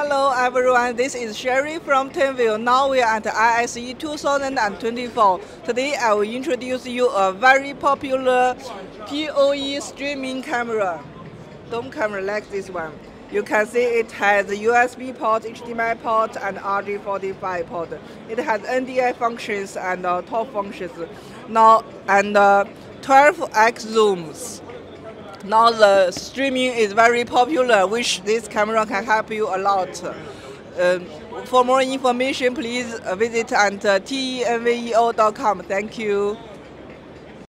Hello everyone, this is Sherry from Tenveo. Now we are at ISE 2024. Today I will introduce you a very popular PoE streaming camera. Dome camera like this one. You can see it has USB port, HDMI port, and RJ45 port. It has NDI functions and uh, top functions. Now and uh, 12x zooms. Now the streaming is very popular, which this camera can help you a lot. Um, for more information, please visit at uh, tenveo.com. Thank you.